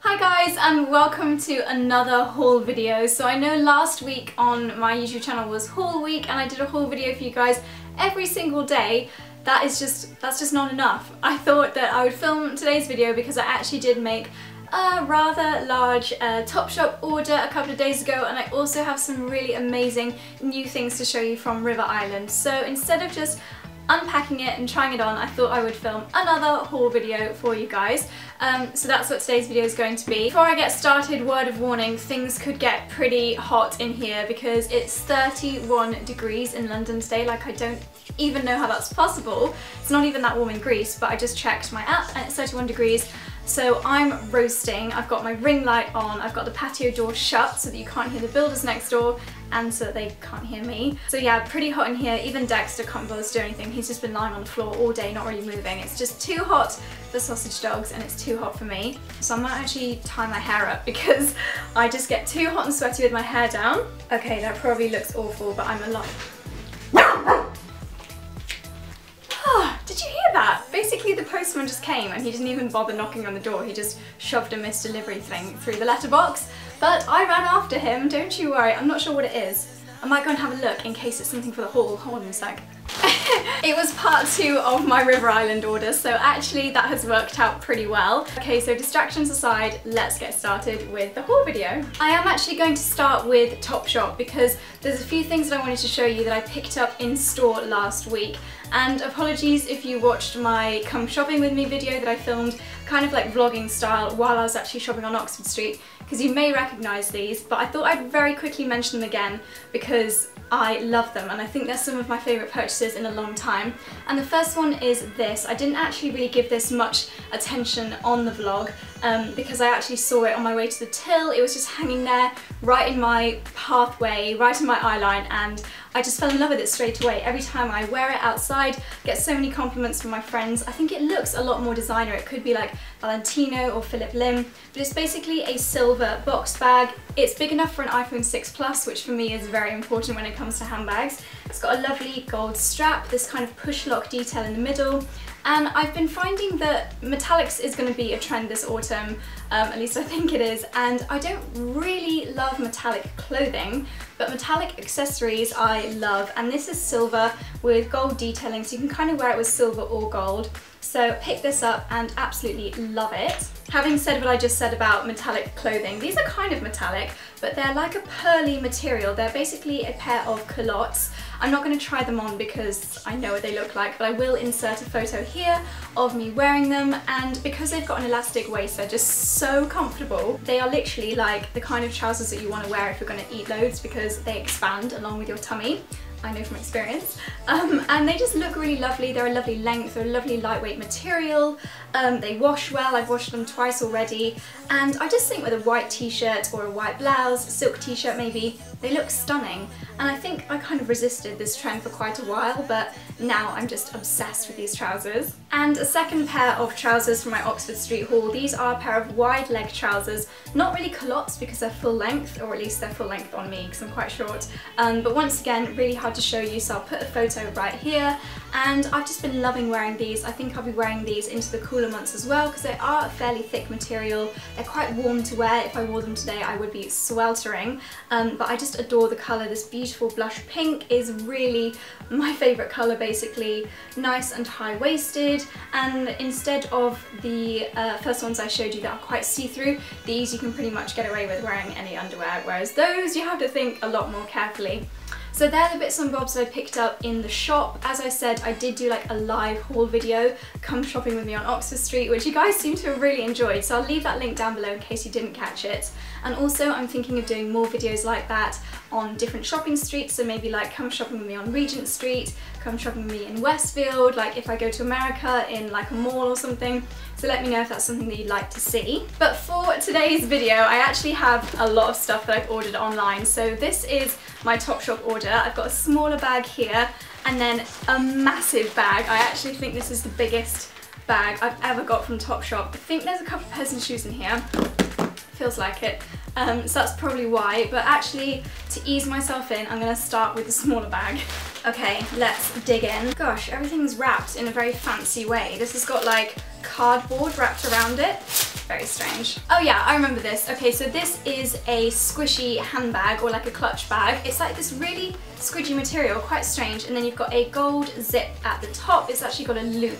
Hi guys and welcome to another haul video. So I know last week on my YouTube channel was haul week and I did a haul video for you guys every single day. That is just, that's just not enough. I thought that I would film today's video because I actually did make a rather large uh, Topshop order a couple of days ago and I also have some really amazing new things to show you from River Island. So instead of just unpacking it and trying it on, I thought I would film another haul video for you guys. Um, so that's what today's video is going to be. Before I get started, word of warning, things could get pretty hot in here because it's 31 degrees in London today, like I don't even know how that's possible. It's not even that warm in Greece, but I just checked my app and it's 31 degrees. So I'm roasting, I've got my ring light on, I've got the patio door shut so that you can't hear the builders next door and so that they can't hear me. So yeah, pretty hot in here. Even Dexter can't bother to do anything. He's just been lying on the floor all day, not really moving. It's just too hot for sausage dogs and it's too hot for me. So I might actually tie my hair up because I just get too hot and sweaty with my hair down. Okay, that probably looks awful, but I'm a lot Basically the postman just came and he didn't even bother knocking on the door. He just shoved a missed delivery thing through the letterbox. But I ran after him, don't you worry. I'm not sure what it is. I might go and have a look in case it's something for the haul. Hold on a sec. it was part two of my River Island order, so actually that has worked out pretty well. Okay, so distractions aside, let's get started with the haul video. I am actually going to start with Topshop because there's a few things that I wanted to show you that I picked up in store last week. And apologies if you watched my come shopping with me video that I filmed kind of like vlogging style while I was actually shopping on Oxford Street because you may recognise these but I thought I'd very quickly mention them again because I love them and I think they're some of my favourite purchases in a long time. And the first one is this. I didn't actually really give this much attention on the vlog um, because I actually saw it on my way to the till. It was just hanging there right in my pathway, right in my eyeline and I just fell in love with it straight away. Every time I wear it outside, get so many compliments from my friends. I think it looks a lot more designer. It could be like Valentino or Phillip Lim, but it's basically a silver box bag. It's big enough for an iPhone 6 Plus, which for me is very important when it comes to handbags. It's got a lovely gold strap, this kind of push lock detail in the middle, and I've been finding that metallics is going to be a trend this autumn, um, at least I think it is, and I don't really love metallic clothing, but metallic accessories I love, and this is silver with gold detailing, so you can kind of wear it with silver or gold. So pick this up and absolutely love it. Having said what I just said about metallic clothing, these are kind of metallic, but they're like a pearly material. They're basically a pair of culottes I'm not going to try them on because I know what they look like, but I will insert a photo here of me wearing them and because they've got an elastic waist, they're just so comfortable. They are literally like the kind of trousers that you want to wear if you're going to eat loads because they expand along with your tummy. I know from experience. Um, and they just look really lovely. They're a lovely length, they're a lovely lightweight material. Um, they wash well, I've washed them twice already. And I just think with a white t-shirt or a white blouse, silk t-shirt maybe, they look stunning. And I think I kind of resisted this trend for quite a while, but now I'm just obsessed with these trousers. And a second pair of trousers from my Oxford Street haul. These are a pair of wide leg trousers, not really culottes because they're full length, or at least they're full length on me because I'm quite short. Um, but once again, really hard to show you, so I'll put a photo right here. And I've just been loving wearing these. I think I'll be wearing these into the cooler months as well because they are a fairly thick material. They're quite warm to wear. If I wore them today, I would be sweltering. Um, but I just adore the colour. This beautiful blush pink is really my favourite colour basically. Nice and high-waisted and instead of the uh, first ones I showed you that are quite see-through, these you can pretty much get away with wearing any underwear, whereas those you have to think a lot more carefully. So they're the bits and bobs that I picked up in the shop. As I said, I did do like a live haul video, come shopping with me on Oxford Street, which you guys seem to have really enjoyed. So I'll leave that link down below in case you didn't catch it. And also I'm thinking of doing more videos like that on different shopping streets. So maybe like come shopping with me on Regent Street, come shopping me in Westfield, like if I go to America in like a mall or something. So let me know if that's something that you'd like to see. But for today's video, I actually have a lot of stuff that I've ordered online. So this is my Topshop order. I've got a smaller bag here and then a massive bag. I actually think this is the biggest bag I've ever got from Topshop. I think there's a couple of pairs of shoes in here. Feels like it. Um, so that's probably why, but actually to ease myself in, I'm gonna start with the smaller bag. Okay, let's dig in. Gosh, everything's wrapped in a very fancy way. This has got like cardboard wrapped around it. Very strange. Oh yeah, I remember this. Okay, so this is a squishy handbag or like a clutch bag. It's like this really squidgy material, quite strange. And then you've got a gold zip at the top. It's actually got a loop,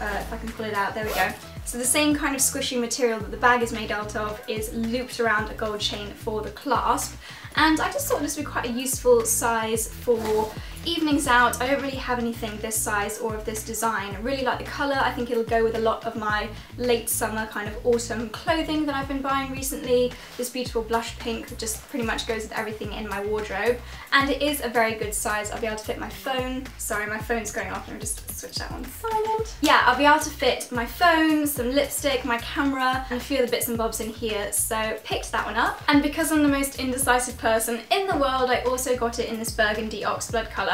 uh, if I can pull it out, there we go. So the same kind of squishy material that the bag is made out of is looped around a gold chain for the clasp. And I just thought this would be quite a useful size for evenings out. I don't really have anything this size or of this design. I really like the colour. I think it'll go with a lot of my late summer kind of autumn clothing that I've been buying recently. This beautiful blush pink just pretty much goes with everything in my wardrobe. And it is a very good size. I'll be able to fit my phone. Sorry, my phone's going off. Me just switch that on silent. Yeah, I'll be able to fit my phone, some lipstick, my camera, and a few other bits and bobs in here. So picked that one up. And because I'm the most indecisive person in the world, I also got it in this burgundy oxblood colour.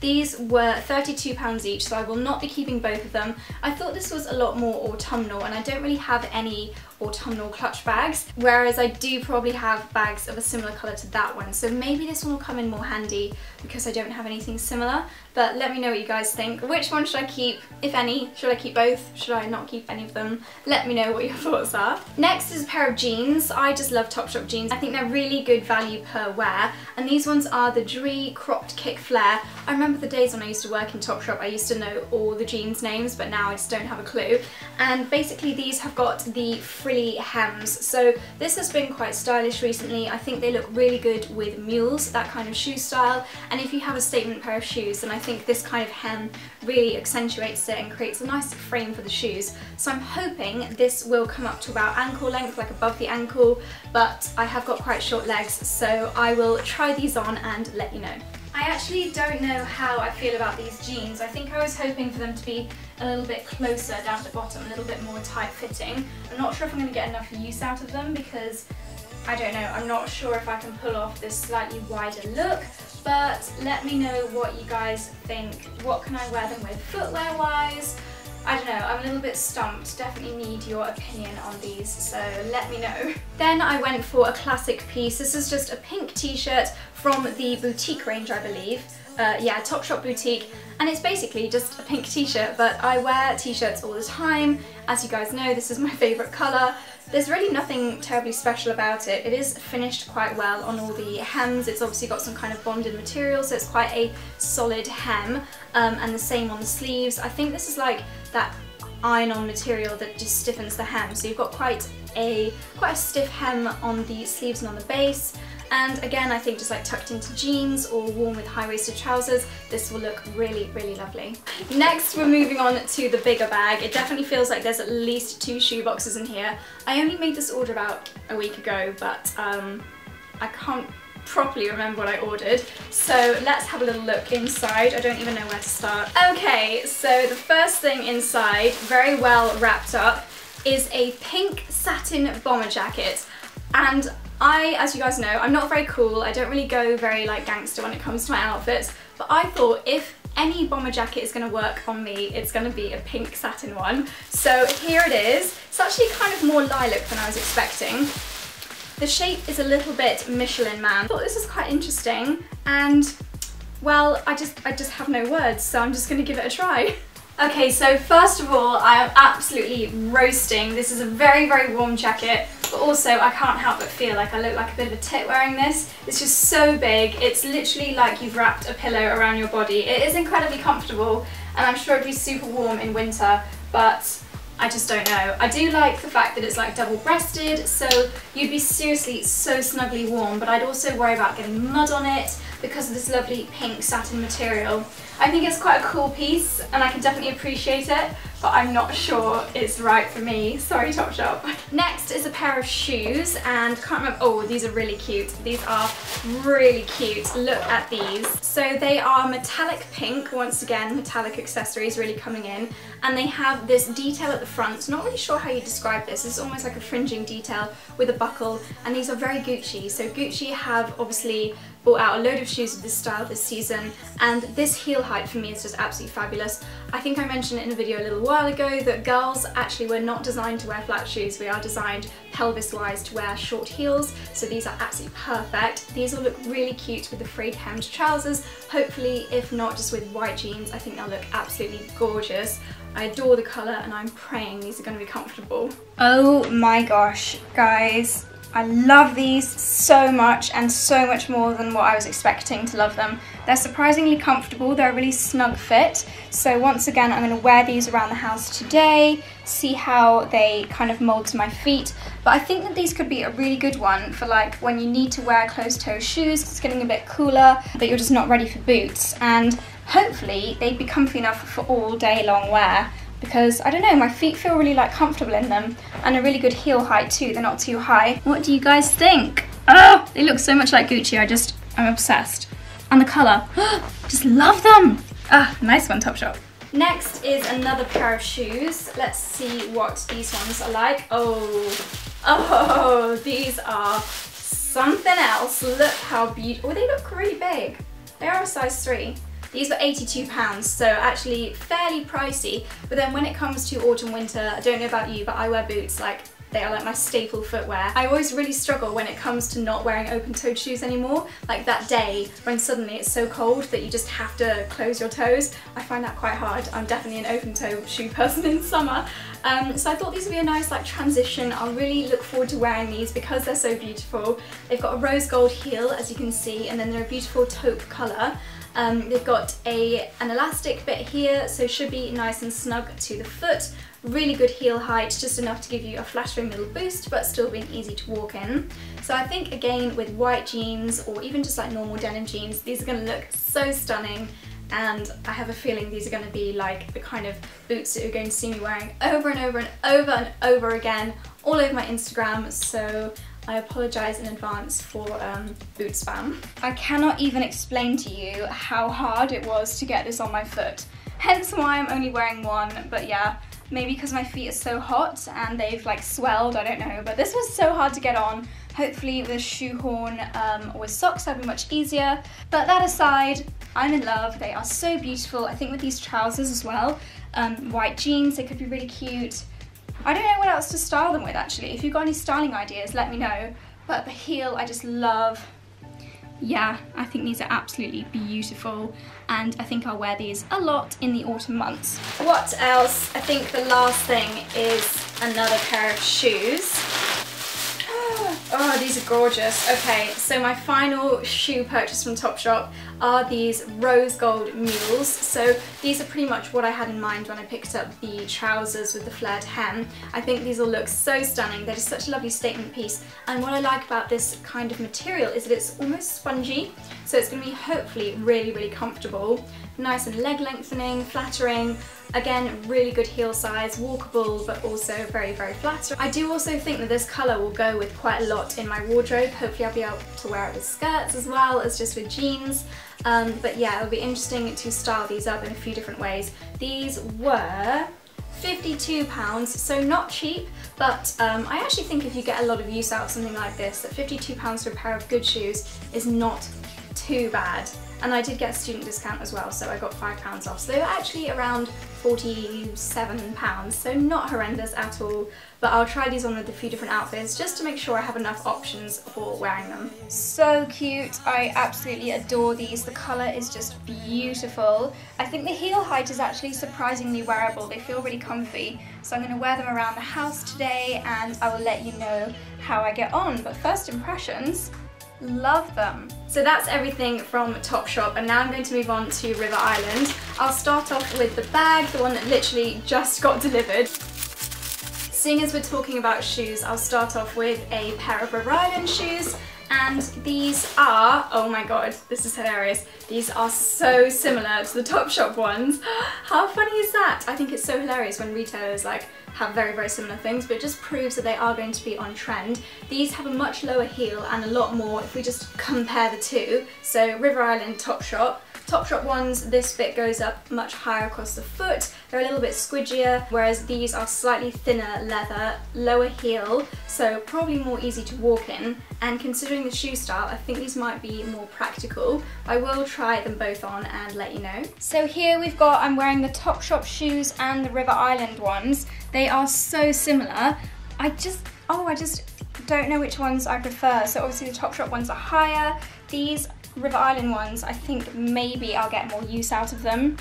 These were £32 each, so I will not be keeping both of them. I thought this was a lot more autumnal, and I don't really have any autumnal clutch bags, whereas I do probably have bags of a similar colour to that one. So maybe this one will come in more handy because I don't have anything similar. But let me know what you guys think. Which one should I keep, if any? Should I keep both? Should I not keep any of them? Let me know what your thoughts are. Next is a pair of jeans. I just love Topshop jeans. I think they're really good value per wear. And these ones are the Dree Cropped Kick Flare. I remember the days when I used to work in Topshop, I used to know all the jeans names, but now I just don't have a clue. And basically these have got the frilly hems. So this has been quite stylish recently. I think they look really good with mules, that kind of shoe style. And if you have a statement pair of shoes, then I think this kind of hem really accentuates it and creates a nice frame for the shoes. So I'm hoping this will come up to about ankle length, like above the ankle, but I have got quite short legs, so I will try these on and let you know. I actually don't know how I feel about these jeans. I think I was hoping for them to be a little bit closer down to the bottom, a little bit more tight fitting. I'm not sure if I'm going to get enough use out of them because I don't know, I'm not sure if I can pull off this slightly wider look, but let me know what you guys think. What can I wear them with footwear wise? I don't know, I'm a little bit stumped. Definitely need your opinion on these, so let me know. Then I went for a classic piece. This is just a pink t-shirt from the boutique range, I believe. Uh, yeah, Topshop Boutique, and it's basically just a pink t-shirt, but I wear t-shirts all the time. As you guys know, this is my favourite colour. There's really nothing terribly special about it. It is finished quite well on all the hems. It's obviously got some kind of bonded material, so it's quite a solid hem, um, and the same on the sleeves. I think this is like that iron-on material that just stiffens the hem, so you've got quite a quite a stiff hem on the sleeves and on the base. And again, I think just like tucked into jeans or worn with high-waisted trousers, this will look really, really lovely. Next, we're moving on to the bigger bag. It definitely feels like there's at least two shoe boxes in here. I only made this order about a week ago, but um, I can't properly remember what I ordered. So let's have a little look inside. I don't even know where to start. Okay, so the first thing inside, very well wrapped up, is a pink satin bomber jacket. And I, as you guys know, I'm not very cool. I don't really go very like gangster when it comes to my outfits. But I thought if any bomber jacket is going to work on me, it's going to be a pink satin one. So here it is. It's actually kind of more lilac than I was expecting. The shape is a little bit Michelin man. I thought this was quite interesting and well, I just, I just have no words, so I'm just going to give it a try. Okay, so first of all, I am absolutely roasting. This is a very, very warm jacket, but also I can't help but feel like I look like a bit of a tit wearing this. It's just so big. It's literally like you've wrapped a pillow around your body. It is incredibly comfortable, and I'm sure it'd be super warm in winter, but I just don't know. I do like the fact that it's like double breasted, so you'd be seriously so snugly warm, but I'd also worry about getting mud on it because of this lovely pink satin material. I think it's quite a cool piece and I can definitely appreciate it, but I'm not sure it's right for me. Sorry Topshop. Next is a pair of shoes and can't remember, oh these are really cute. These are really cute. Look at these. So they are metallic pink, once again metallic accessories really coming in and they have this detail at the front. Not really sure how you describe this. It's almost like a fringing detail with a buckle and these are very Gucci. So Gucci have obviously bought out a load of shoes of this style this season and this heel height for me is just absolutely fabulous. I think I mentioned it in a video a little while ago that girls actually were not designed to wear flat shoes, we are designed pelvis wise to wear short heels so these are absolutely perfect. These will look really cute with the frayed hemmed trousers, hopefully if not just with white jeans I think they'll look absolutely gorgeous. I adore the colour and I'm praying these are going to be comfortable. Oh my gosh guys I love these so much and so much more than what I was expecting to love them. They're surprisingly comfortable, they're a really snug fit. So once again, I'm gonna wear these around the house today, see how they kind of mold to my feet. But I think that these could be a really good one for like when you need to wear closed toe shoes, it's getting a bit cooler, but you're just not ready for boots. And hopefully they'd be comfy enough for all day long wear because I don't know, my feet feel really like comfortable in them and a really good heel height too, they're not too high. What do you guys think? Oh, they look so much like Gucci, I just, I'm obsessed. And the colour, just love them. Ah, nice one, Topshop. Next is another pair of shoes. Let's see what these ones are like. Oh, oh, these are something else. Look how beautiful, oh, they look really big. They are a size three. These were £82, so actually fairly pricey. But then when it comes to autumn winter, I don't know about you, but I wear boots like they are like my staple footwear. I always really struggle when it comes to not wearing open-toed shoes anymore. Like that day when suddenly it's so cold that you just have to close your toes. I find that quite hard. I'm definitely an open-toe shoe person in summer. Um, so I thought these would be a nice like transition. I'll really look forward to wearing these because they're so beautiful. They've got a rose gold heel as you can see and then they're a beautiful taupe colour. Um, they've got a, an elastic bit here, so should be nice and snug to the foot. Really good heel height, just enough to give you a flattering little boost, but still being easy to walk in. So I think, again, with white jeans or even just like normal denim jeans, these are going to look so stunning and I have a feeling these are going to be like the kind of boots that you're going to see me wearing over and over and over and over again all over my Instagram so I apologise in advance for um, boot spam. I cannot even explain to you how hard it was to get this on my foot. Hence why I'm only wearing one, but yeah, maybe because my feet are so hot and they've like swelled, I don't know, but this was so hard to get on. Hopefully with a shoehorn um, or with socks that'd be much easier. But that aside, I'm in love. They are so beautiful. I think with these trousers as well, um, white jeans, they could be really cute. I don't know what else to style them with actually. If you've got any styling ideas, let me know. But the heel, I just love. Yeah, I think these are absolutely beautiful and I think I'll wear these a lot in the autumn months. What else? I think the last thing is another pair of shoes. Oh, these are gorgeous. Okay, so my final shoe purchase from Topshop are these rose gold mules. So these are pretty much what I had in mind when I picked up the trousers with the flared hem. I think these will look so stunning. They're just such a lovely statement piece. And what I like about this kind of material is that it's almost spongy. So it's going to be hopefully really, really comfortable. Nice and leg lengthening, flattering, Again, really good heel size, walkable, but also very, very flattering. I do also think that this colour will go with quite a lot in my wardrobe. Hopefully I'll be able to wear it with skirts as well as just with jeans. Um, but yeah, it'll be interesting to style these up in a few different ways. These were £52, so not cheap, but um, I actually think if you get a lot of use out of something like this, that £52 for a pair of good shoes is not too bad. And I did get a student discount as well, so I got £5 off. So they were actually around £47, so not horrendous at all. But I'll try these on with a few different outfits just to make sure I have enough options for wearing them. So cute, I absolutely adore these. The colour is just beautiful. I think the heel height is actually surprisingly wearable. They feel really comfy. So I'm going to wear them around the house today and I will let you know how I get on. But first impressions, Love them. So that's everything from Topshop and now I'm going to move on to River Island. I'll start off with the bag, the one that literally just got delivered. Seeing as we're talking about shoes, I'll start off with a pair of River Island shoes and these are, oh my god, this is hilarious. These are so similar to the Topshop ones. How funny is that? I think it's so hilarious when retailers like have very, very similar things, but it just proves that they are going to be on trend. These have a much lower heel and a lot more if we just compare the two. So River Island Topshop, Topshop ones, this bit goes up much higher across the foot. They're a little bit squidgier, whereas these are slightly thinner leather, lower heel, so probably more easy to walk in. And considering the shoe style, I think these might be more practical. I will try them both on and let you know. So here we've got, I'm wearing the Topshop shoes and the River Island ones. They are so similar. I just, oh, I just don't know which ones I prefer. So obviously the Topshop ones are higher. These River Island ones, I think maybe I'll get more use out of them.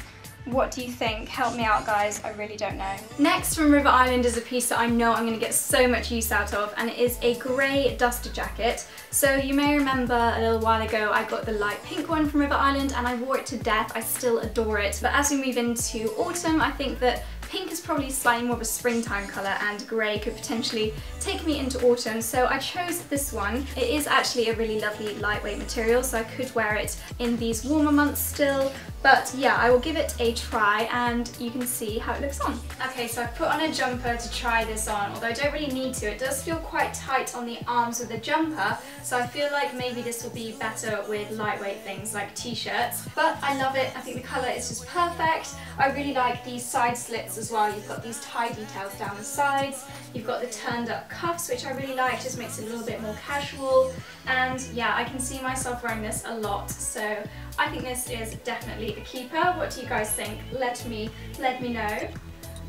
What do you think? Help me out guys, I really don't know. Next from River Island is a piece that I know I'm going to get so much use out of and it is a grey duster jacket. So you may remember a little while ago I got the light pink one from River Island and I wore it to death, I still adore it. But as we move into autumn I think that Pink is probably slightly more of a springtime colour and grey could potentially take me into autumn so I chose this one. It is actually a really lovely lightweight material so I could wear it in these warmer months still but yeah, I will give it a try and you can see how it looks on. Okay, so I've put on a jumper to try this on, although I don't really need to. It does feel quite tight on the arms of the jumper, so I feel like maybe this will be better with lightweight things like t-shirts. But I love it, I think the colour is just perfect. I really like these side slits as well. You've got these tie details down the sides. You've got the turned up cuffs, which I really like, just makes it a little bit more casual. And yeah, I can see myself wearing this a lot, so I think this is definitely a keeper. What do you guys think? Let me, let me know.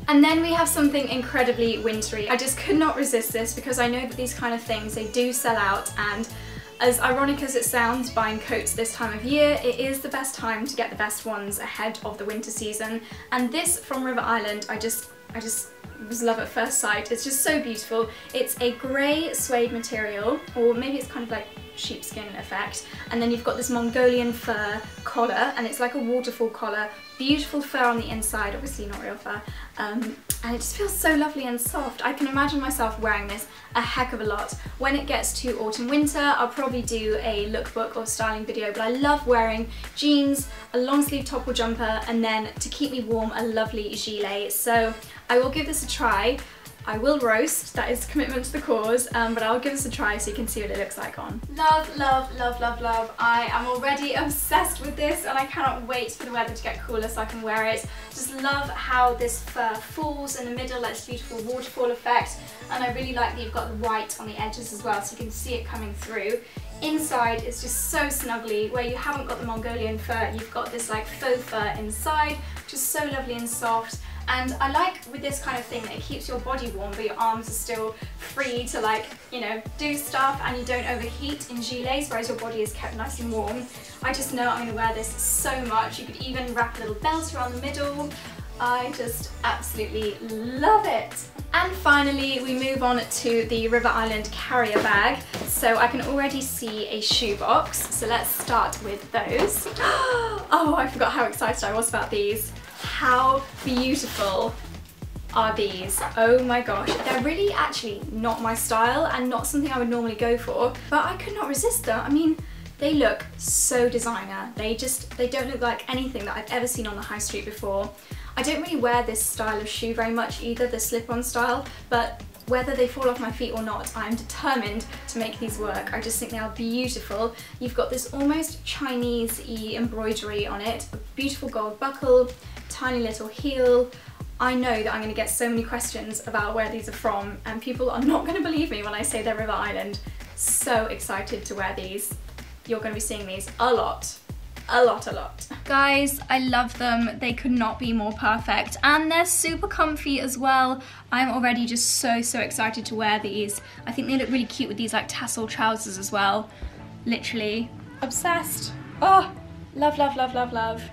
And then we have something incredibly wintry. I just could not resist this because I know that these kind of things, they do sell out and as ironic as it sounds, buying coats this time of year, it is the best time to get the best ones ahead of the winter season. And this from River Island, I just, I just was love at first sight. It's just so beautiful. It's a grey suede material, or maybe it's kind of like sheepskin effect. And then you've got this Mongolian fur collar, and it's like a waterfall collar. Beautiful fur on the inside, obviously not real fur. Um, and it just feels so lovely and soft. I can imagine myself wearing this a heck of a lot. When it gets to autumn winter, I'll probably do a lookbook or styling video, but I love wearing jeans, a long sleeve top or jumper, and then to keep me warm, a lovely gilet. So I will give this a try. I will roast, that is commitment to the cause, um, but I'll give this a try so you can see what it looks like on. Love, love, love, love, love. I am already obsessed with this and I cannot wait for the weather to get cooler so I can wear it. Just love how this fur falls in the middle, this beautiful waterfall effect. And I really like that you've got the white on the edges as well so you can see it coming through. Inside it's just so snuggly, where you haven't got the Mongolian fur, you've got this like faux fur inside, just so lovely and soft. And I like with this kind of thing that it keeps your body warm but your arms are still free to like, you know, do stuff and you don't overheat in gilets whereas your body is kept nice and warm. I just know I'm to wear this so much. You could even wrap a little belt around the middle. I just absolutely love it. And finally, we move on to the River Island carrier bag. So I can already see a shoebox. So let's start with those. Oh, I forgot how excited I was about these. How beautiful are these? Oh my gosh, they're really actually not my style and not something I would normally go for, but I could not resist them. I mean, they look so designer. They just, they don't look like anything that I've ever seen on the high street before. I don't really wear this style of shoe very much either, the slip-on style, but whether they fall off my feet or not, I'm determined to make these work. I just think they are beautiful. You've got this almost Chinese-y embroidery on it, a beautiful gold buckle, tiny little heel. I know that I'm going to get so many questions about where these are from and people are not going to believe me when I say they're River Island. So excited to wear these. You're going to be seeing these a lot a lot, a lot. Guys, I love them. They could not be more perfect. And they're super comfy as well. I'm already just so, so excited to wear these. I think they look really cute with these like tassel trousers as well. Literally obsessed. Oh, love, love, love, love, love.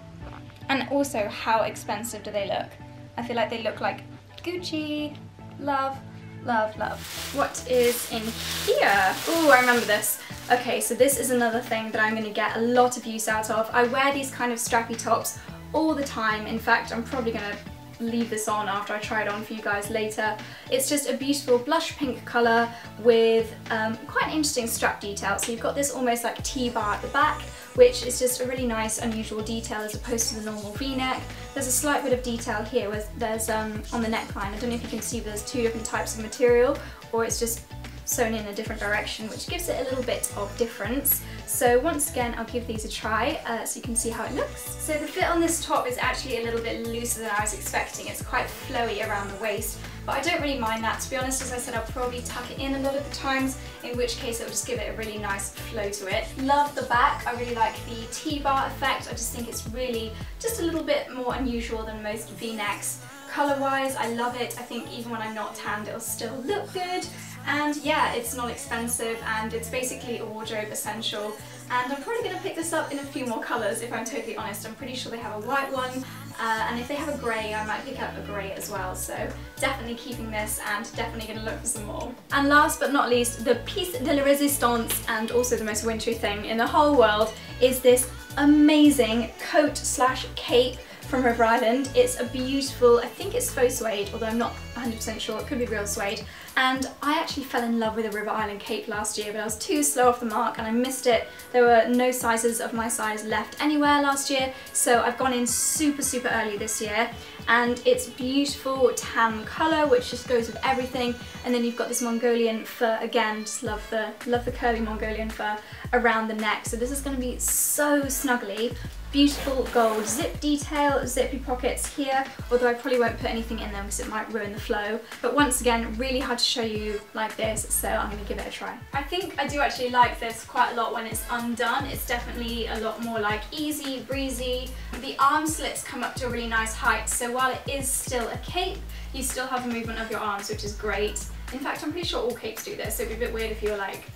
And also, how expensive do they look? I feel like they look like Gucci. Love, love, love. What is in here? Oh, I remember this. Okay, so this is another thing that I'm to get a lot of use out of. I wear these kind of strappy tops all the time. In fact, I'm probably to leave this on after I try it on for you guys later. It's just a beautiful blush pink colour with um, quite an interesting strap detail. So you've got this almost like T-bar at the back, which is just a really nice unusual detail as opposed to the normal v-neck. There's a slight bit of detail here where there's um, on the neckline. I don't know if you can see but there's two different types of material or it's just sewn in a different direction, which gives it a little bit of difference. So once again, I'll give these a try uh, so you can see how it looks. So the fit on this top is actually a little bit looser than I was expecting. It's quite flowy around the waist, but I don't really mind that. To be honest, as I said, I'll probably tuck it in a lot of the times, in which case it will just give it a really nice flow to it. Love the back. I really like the T-bar effect. I just think it's really just a little bit more unusual than most v-necks. Colour-wise, I love it. I think even when I'm not tanned, it'll still look good. And yeah, it's not expensive and it's basically a wardrobe essential. And I'm probably going to pick this up in a few more colours if I'm totally honest. I'm pretty sure they have a white one uh, and if they have a grey I might pick up a grey as well. So definitely keeping this and definitely going to look for some more. And last but not least, the piece de la resistance and also the most wintry thing in the whole world is this amazing coat slash cape from River Island. It's a beautiful, I think it's faux suede, although I'm not 100% sure, it could be real suede. And I actually fell in love with a River Island cape last year, but I was too slow off the mark and I missed it. There were no sizes of my size left anywhere last year, so I've gone in super, super early this year. And it's beautiful tan colour, which just goes with everything. And then you've got this Mongolian fur, again, just love the, love the curly Mongolian fur around the neck. So this is going to be so snuggly beautiful gold zip detail, zippy pockets here, although I probably won't put anything in them because it might ruin the flow. But once again, really hard to show you like this, so I'm to give it a try. I think I do actually like this quite a lot when it's undone. It's definitely a lot more like easy, breezy. The arm slits come up to a really nice height, so while it is still a cape, you still have the movement of your arms, which is great. In fact, I'm pretty sure all capes do this, so it'd be a bit weird if you were like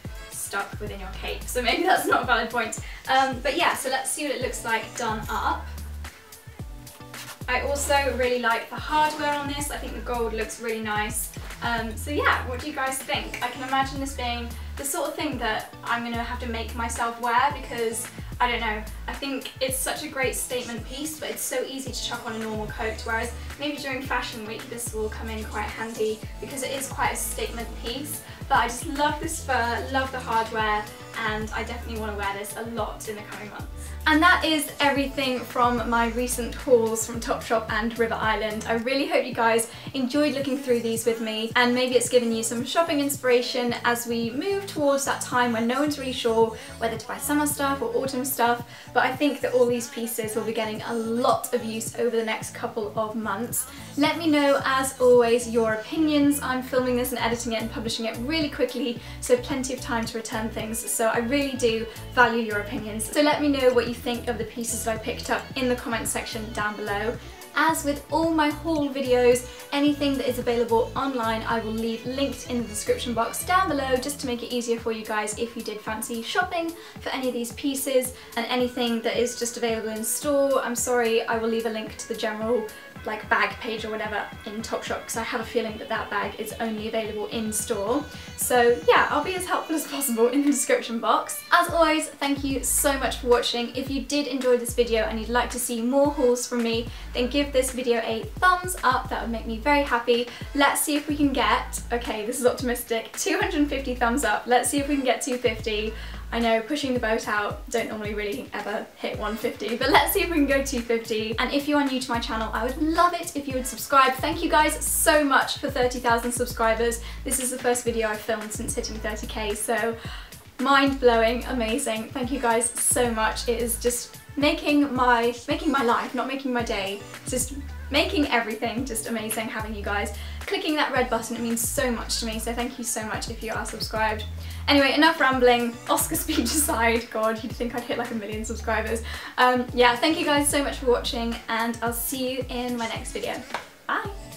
stuck within your cape. So maybe that's not a valid point. Um, but yeah, so let's see what it looks like done up. I also really like the hardware on this. I think the gold looks really nice. Um, so yeah, what do you guys think? I can imagine this being the sort of thing that I'm going to have to make myself wear because, I don't know, I think it's such a great statement piece, but it's so easy to chuck on a normal coat, whereas maybe during fashion week this will come in quite handy because it is quite a statement piece. But I just love this fur, love the hardware, and I definitely want to wear this a lot in the coming months. And that is everything from my recent hauls from Topshop and River Island. I really hope you guys enjoyed looking through these with me and maybe it's given you some shopping inspiration as we move towards that time when no one's really sure whether to buy summer stuff or autumn stuff but I think that all these pieces will be getting a lot of use over the next couple of months. Let me know as always your opinions. I'm filming this and editing it and publishing it really quickly so plenty of time to return things so I really do value your opinions. So let me know what you think of the pieces that I picked up in the comment section down below. As with all my haul videos, anything that is available online I will leave linked in the description box down below just to make it easier for you guys if you did fancy shopping for any of these pieces and anything that is just available in store. I'm sorry, I will leave a link to the general like bag page or whatever in Topshop because I have a feeling that that bag is only available in store. So yeah, I'll be as helpful as possible in the description box. As always, thank you so much for watching. If you did enjoy this video and you'd like to see more hauls from me, then give this video a thumbs up. That would make me very happy. Let's see if we can get, okay, this is optimistic, 250 thumbs up. Let's see if we can get 250. I know pushing the boat out don't normally really ever hit 150, but let's see if we can go 250. And if you are new to my channel, I would love it if you would subscribe. Thank you guys so much for 30,000 subscribers. This is the first video I've filmed since hitting 30k, so mind-blowing, amazing. Thank you guys so much. It is just making my making my life, not making my day. Just making everything just amazing having you guys. Clicking that red button, it means so much to me, so thank you so much if you are subscribed. Anyway, enough rambling. Oscar speech aside, God, you'd think I'd hit like a million subscribers. Um, yeah, thank you guys so much for watching and I'll see you in my next video. Bye!